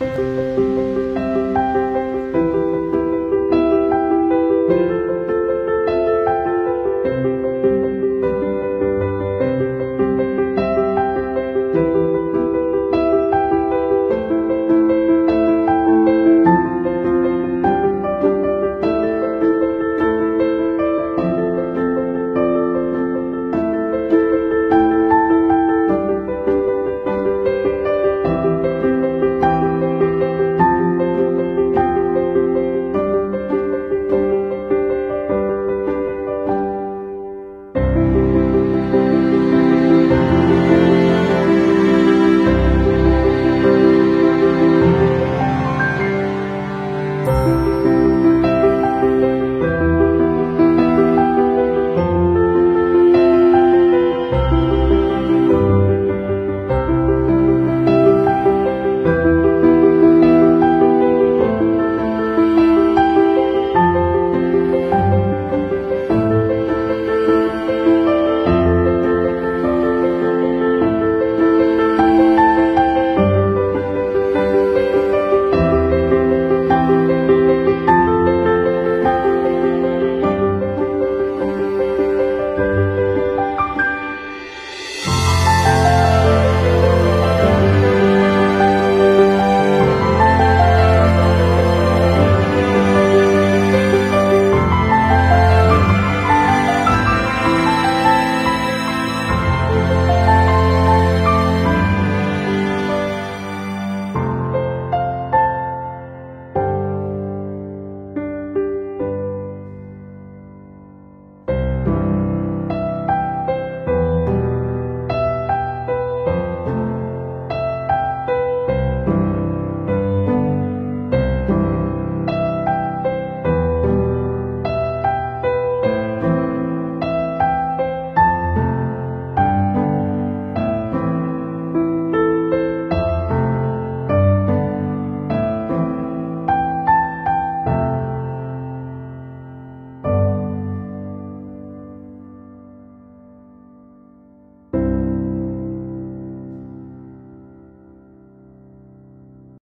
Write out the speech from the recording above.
嗯。Thank you.